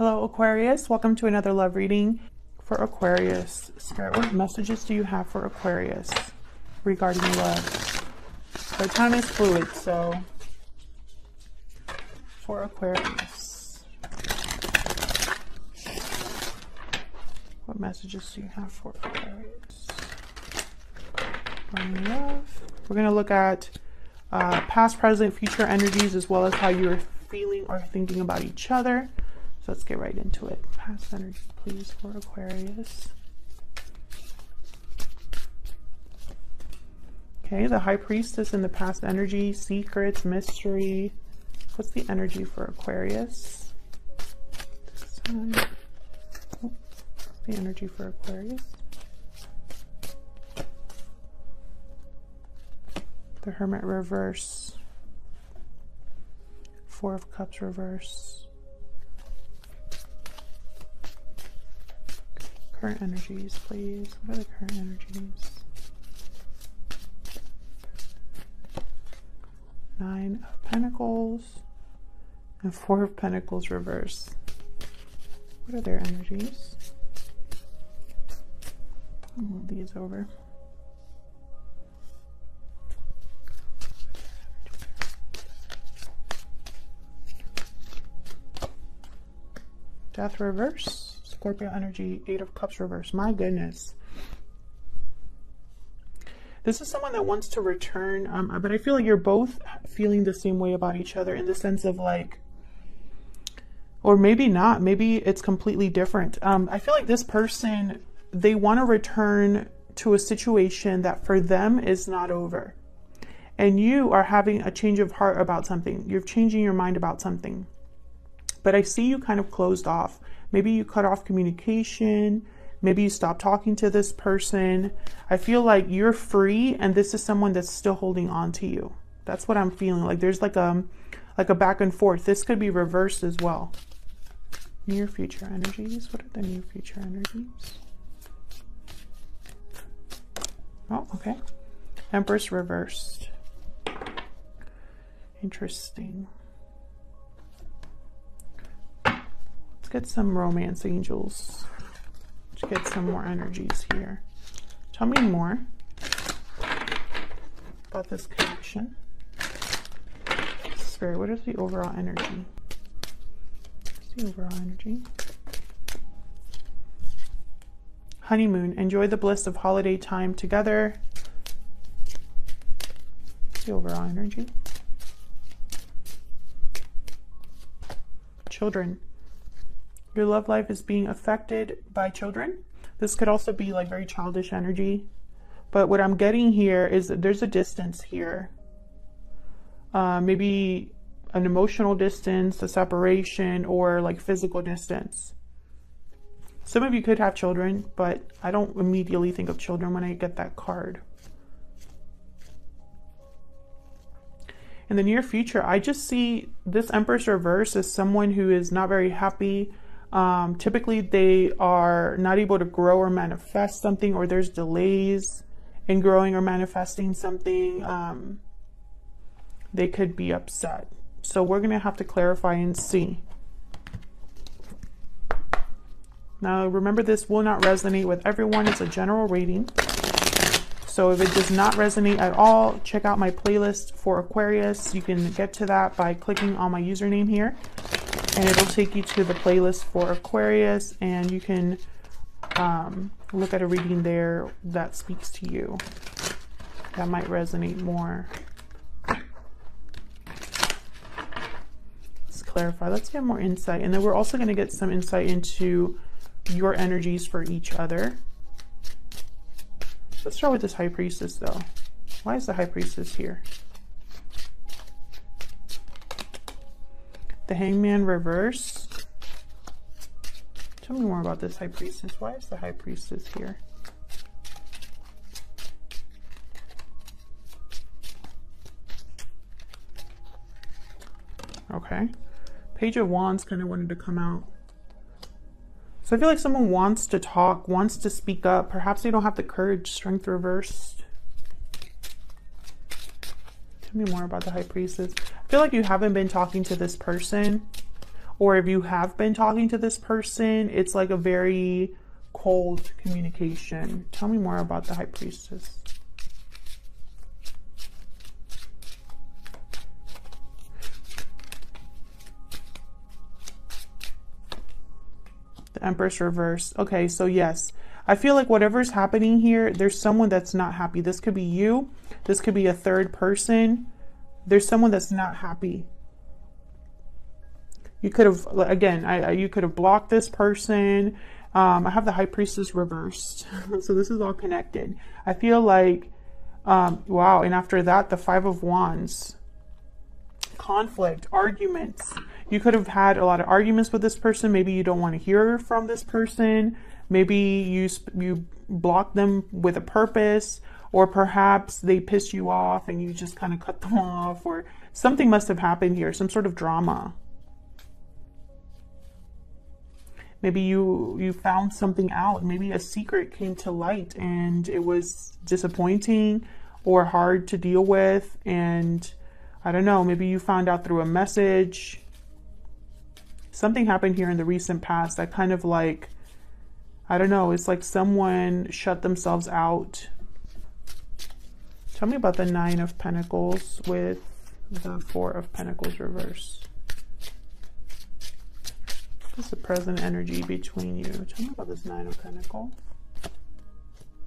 Hello, Aquarius. Welcome to another love reading for Aquarius. Spirit, what messages do you have for Aquarius regarding love? So time is fluid, so for Aquarius. What messages do you have for Aquarius? love. We're going to look at uh, past, present, future energies as well as how you're feeling or thinking about each other. Let's get right into it. Past energy, please, for Aquarius. Okay, the High Priestess in the past energy, secrets, mystery. What's the energy for Aquarius? Oh, the energy for Aquarius? The Hermit reverse. Four of Cups reverse. Current energies, please. What are the current energies? Nine of Pentacles and Four of Pentacles reverse. What are their energies? Move these over. Death reverse. Scorpio energy, Eight of Cups reverse. My goodness. This is someone that wants to return, um, but I feel like you're both feeling the same way about each other in the sense of like, or maybe not, maybe it's completely different. Um, I feel like this person, they want to return to a situation that for them is not over. And you are having a change of heart about something. You're changing your mind about something. But I see you kind of closed off. Maybe you cut off communication. Maybe you stop talking to this person. I feel like you're free and this is someone that's still holding on to you. That's what I'm feeling. Like there's like a like a back and forth. This could be reversed as well. Near future energies. What are the near future energies? Oh, okay. Empress reversed. Interesting. Get some romance angels. Let's get some more energies here. Tell me more about this connection. Spirit, what is the overall energy? What's the overall energy? Honeymoon. Enjoy the bliss of holiday time together. What's the overall energy? Children your love life is being affected by children. This could also be like very childish energy. But what I'm getting here is that there's a distance here. Uh, maybe an emotional distance, a separation, or like physical distance. Some of you could have children, but I don't immediately think of children when I get that card. In the near future, I just see this Empress reverse as someone who is not very happy um, typically, they are not able to grow or manifest something, or there's delays in growing or manifesting something. Um, they could be upset. So, we're going to have to clarify and see. Now, remember, this will not resonate with everyone, it's a general reading. So, if it does not resonate at all, check out my playlist for Aquarius. You can get to that by clicking on my username here and it'll take you to the playlist for Aquarius and you can um, look at a reading there that speaks to you. That might resonate more. Let's clarify. Let's get more insight. And then we're also going to get some insight into your energies for each other. Let's start with this High Priestess though. Why is the High Priestess here? The Hangman reverse. Tell me more about this High Priestess. Why is the High Priestess here? Okay. Page of Wands kind of wanted to come out. So I feel like someone wants to talk, wants to speak up. Perhaps they don't have the courage. Strength reversed. Tell me more about the High Priestess I feel like you haven't been talking to this person or if you have been talking to this person, it's like a very cold communication. Tell me more about the High Priestess. The Empress reverse. Okay, so yes. I feel like whatever's happening here, there's someone that's not happy. This could be you. This could be a third person. There's someone that's not happy. You could have, again, I, you could have blocked this person. Um, I have the High Priestess reversed. so this is all connected. I feel like, um, wow. And after that, the Five of Wands. Conflict, arguments. You could have had a lot of arguments with this person. Maybe you don't want to hear from this person. Maybe you you block them with a purpose, or perhaps they piss you off and you just kind of cut them off, or something must have happened here, some sort of drama. Maybe you you found something out. Maybe a secret came to light and it was disappointing or hard to deal with and I don't know, maybe you found out through a message something happened here in the recent past that kind of like, I don't know, it's like someone shut themselves out. Tell me about the Nine of Pentacles with the Four of Pentacles reverse. What's the present energy between you? Tell me about this Nine of Pentacles.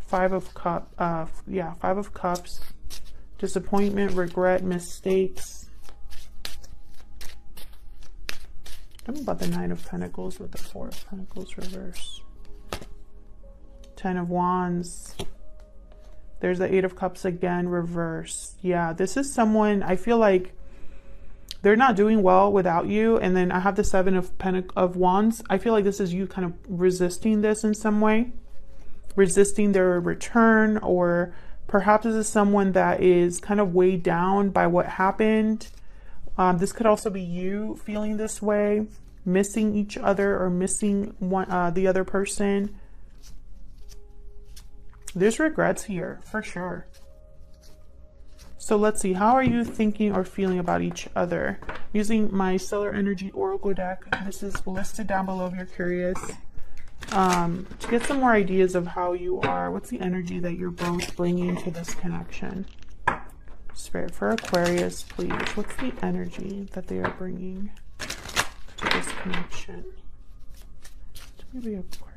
Five of Cup, uh, yeah, Five of Cups. Disappointment, regret, mistakes Tell me about the Nine of Pentacles with the Four of Pentacles reverse. Ten of Wands. There's the Eight of Cups again, reverse. Yeah, this is someone, I feel like they're not doing well without you. And then I have the Seven of, Pentac of Wands. I feel like this is you kind of resisting this in some way. Resisting their return or perhaps this is someone that is kind of weighed down by what happened um, this could also be you feeling this way, missing each other or missing one uh, the other person. There's regrets here for sure. So let's see, how are you thinking or feeling about each other? Using my Stellar Energy Oracle deck, this is listed down below if you're curious. Um, to get some more ideas of how you are, what's the energy that you're both bringing to this connection? Spirit for Aquarius, please. What's the energy that they are bringing to this connection? Maybe Aquarius.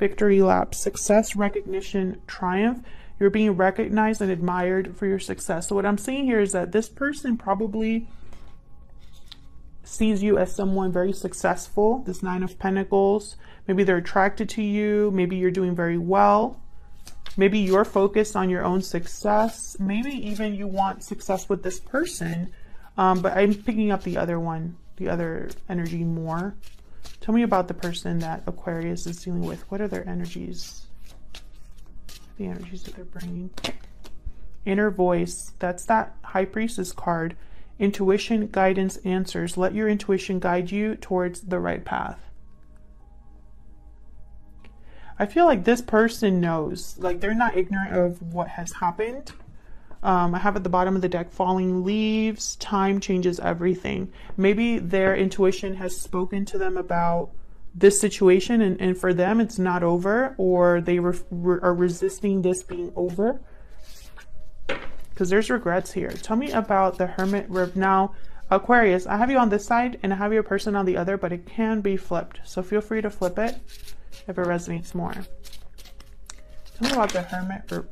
Victory lap, success, recognition, triumph. You're being recognized and admired for your success. So what I'm seeing here is that this person probably sees you as someone very successful, this Nine of Pentacles. Maybe they're attracted to you. Maybe you're doing very well. Maybe you're focused on your own success. Maybe even you want success with this person. Um, but I'm picking up the other one, the other energy more. Tell me about the person that Aquarius is dealing with. What are their energies? The energies that they're bringing. Inner voice. That's that High Priestess card. Intuition, guidance, answers. Let your intuition guide you towards the right path. I feel like this person knows, like they're not ignorant of what has happened. Um, I have at the bottom of the deck falling leaves, time changes everything. Maybe their intuition has spoken to them about this situation and, and for them it's not over or they re re are resisting this being over because there's regrets here. Tell me about the Hermit Riv. Now, Aquarius, I have you on this side and I have your person on the other, but it can be flipped. So feel free to flip it if it resonates more. Tell me about the Hermit Riv.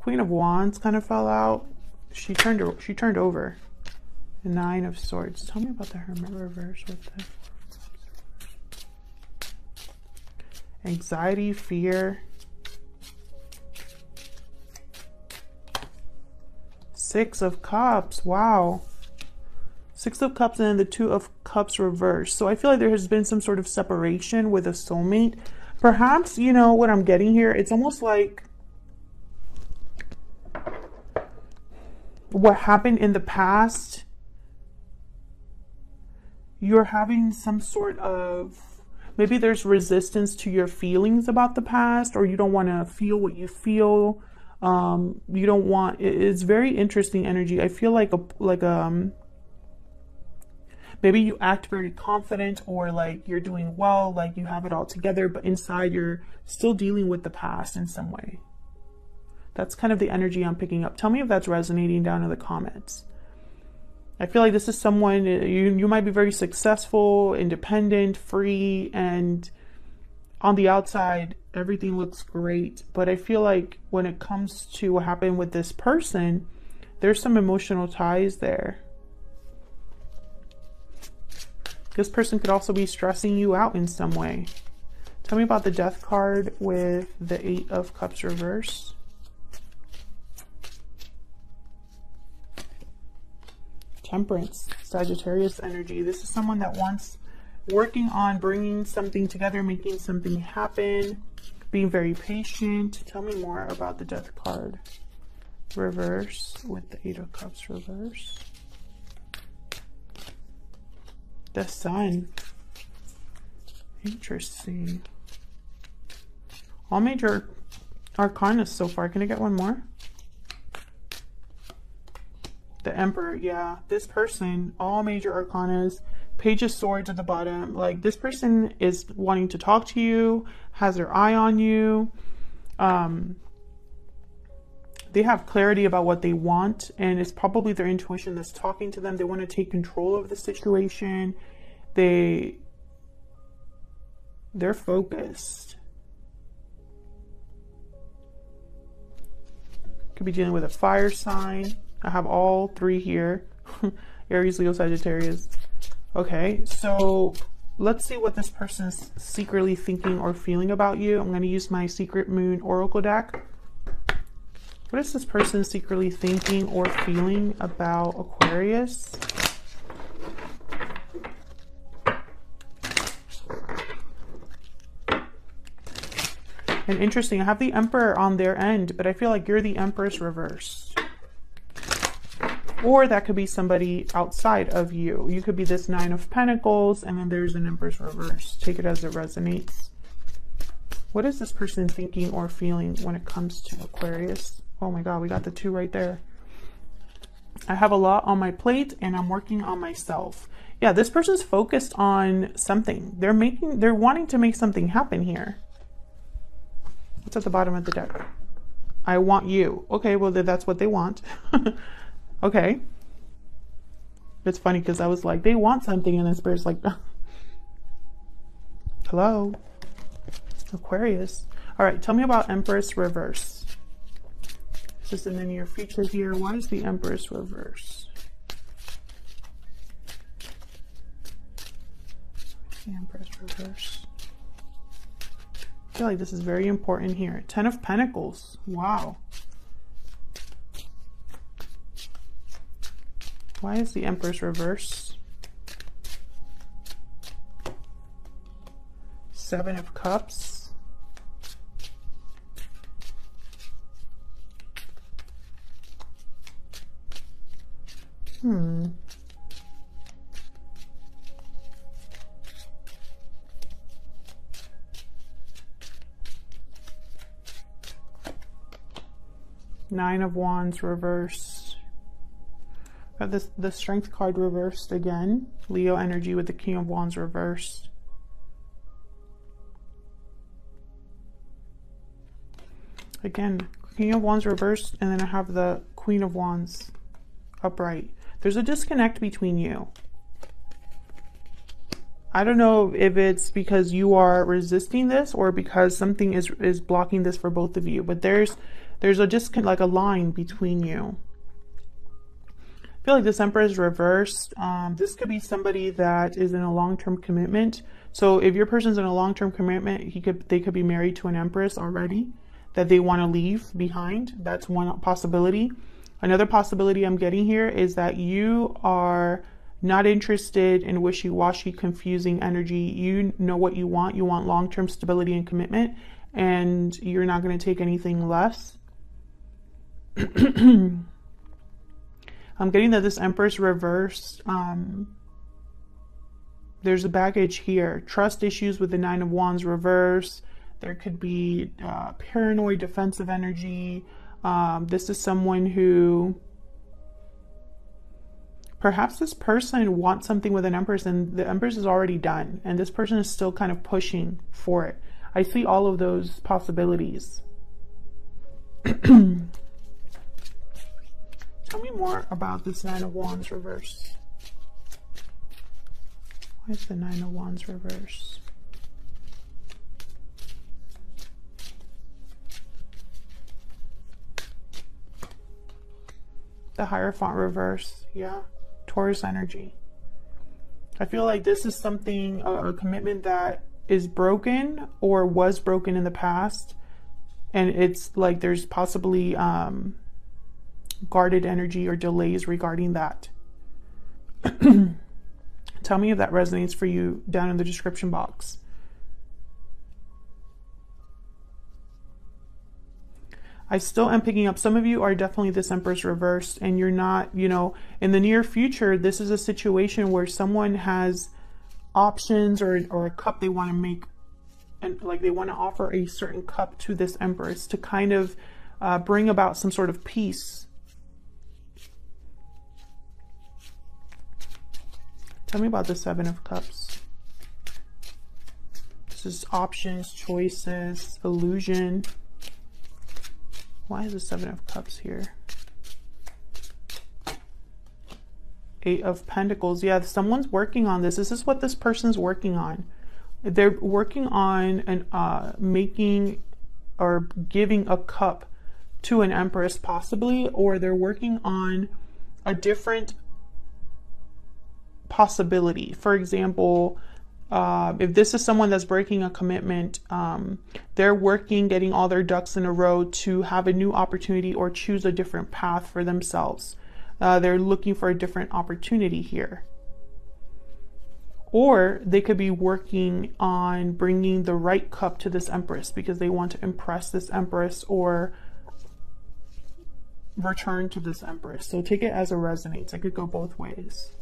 Queen of Wands kind of fell out. She turned she turned over. The Nine of Swords. Tell me about the Hermit reverse with the anxiety, fear, Six of Cups. Wow. Six of Cups and then the Two of Cups reversed. So I feel like there has been some sort of separation with a soulmate. Perhaps, you know, what I'm getting here, it's almost like what happened in the past. You're having some sort of, maybe there's resistance to your feelings about the past or you don't want to feel what you feel Um, you don't want it's very interesting energy. I feel like a like um maybe you act very confident or like you're doing well, like you have it all together, but inside you're still dealing with the past in some way. That's kind of the energy I'm picking up. Tell me if that's resonating down in the comments. I feel like this is someone uh, you you might be very successful, independent, free, and on the outside everything looks great. But I feel like when it comes to what happened with this person, there's some emotional ties there. This person could also be stressing you out in some way. Tell me about the death card with the Eight of Cups reverse. Temperance, Sagittarius energy. This is someone that wants working on bringing something together, making something happen, being very patient. Tell me more about the Death card. Reverse with the Eight of Cups reverse. The Sun. Interesting. All major arcana so far. Can I get one more? The Emperor, yeah. This person, all major arcanas, Page of Swords at the bottom. Like, this person is wanting to talk to you, has their eye on you. Um, they have clarity about what they want, and it's probably their intuition that's talking to them. They want to take control of the situation. They they're focused. Could be dealing with a fire sign. I have all three here. Aries, Leo, Sagittarius. Okay, so let's see what this person is secretly thinking or feeling about you. I'm going to use my Secret Moon Oracle deck. What is this person secretly thinking or feeling about Aquarius? And interesting, I have the Emperor on their end, but I feel like you're the Empress reverse. Or that could be somebody outside of you. You could be this Nine of Pentacles, and then there's an Empress Reverse. Take it as it resonates. What is this person thinking or feeling when it comes to Aquarius? Oh my God, we got the two right there. I have a lot on my plate and I'm working on myself. Yeah, this person's focused on something. They're making, they're wanting to make something happen here. What's at the bottom of the deck? I want you. Okay, well, that's what they want. Okay. It's funny because I was like, they want something, and then Spirit's like, hello, Aquarius. All right, tell me about Empress Reverse. Just in the near future here, what is the Empress Reverse? Empress Reverse. I feel like this is very important here. Ten of Pentacles. Wow. Why is the Emperor's reverse? Seven of Cups. Hmm. Nine of Wands reverse. Got this the strength card reversed again. Leo energy with the King of Wands reversed. Again, King of Wands reversed, and then I have the Queen of Wands upright. There's a disconnect between you. I don't know if it's because you are resisting this or because something is is blocking this for both of you, but there's there's a just like a line between you. I feel like this Emperor is reversed. Um, this could be somebody that is in a long-term commitment. So if your person's in a long-term commitment, he could they could be married to an Empress already that they want to leave behind. That's one possibility. Another possibility I'm getting here is that you are not interested in wishy-washy, confusing energy. You know what you want. You want long-term stability and commitment, and you're not going to take anything less. I'm getting that this Empress reversed. Um, there's a baggage here. Trust issues with the Nine of Wands reverse. There could be uh, paranoid defensive energy. Um, this is someone who perhaps this person wants something with an empress and the empress is already done and this person is still kind of pushing for it i see all of those possibilities tell me more about this nine of wands reverse why is the nine of wands reverse the hierophant reverse yeah Taurus energy. I feel like this is something, a, a commitment that is broken or was broken in the past. And it's like there's possibly um, guarded energy or delays regarding that. Tell me if that resonates for you down in the description box. I still am picking up. Some of you are definitely this Empress reversed, and you're not, you know, in the near future, this is a situation where someone has options or, or a cup they want to make, and like they want to offer a certain cup to this Empress to kind of uh, bring about some sort of peace. Tell me about the Seven of Cups. This is options, choices, illusion. Why is the Seven of Cups here? Eight of Pentacles. Yeah, someone's working on this. This is what this person's working on. They're working on and uh, making or giving a cup to an empress, possibly, or they're working on a different possibility. For example, uh, if this is someone that's breaking a commitment, um, they're working, getting all their ducks in a row to have a new opportunity or choose a different path for themselves. Uh, they're looking for a different opportunity here. Or they could be working on bringing the right cup to this empress because they want to impress this empress or return to this empress. So take it as it resonates. I could go both ways.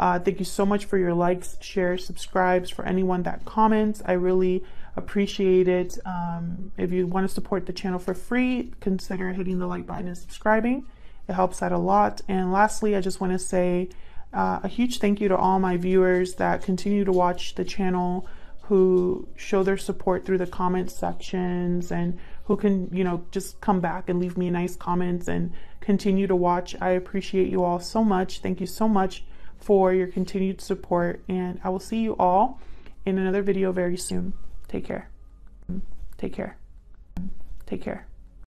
Uh, thank you so much for your likes, shares, subscribes, for anyone that comments. I really appreciate it. Um, if you want to support the channel for free, consider hitting the like button and subscribing. It helps out a lot. And lastly, I just want to say uh, a huge thank you to all my viewers that continue to watch the channel, who show their support through the comment sections and who can, you know, just come back and leave me nice comments and continue to watch. I appreciate you all so much. Thank you so much for your continued support, and I will see you all in another video very soon. Take care. Take care. Take care.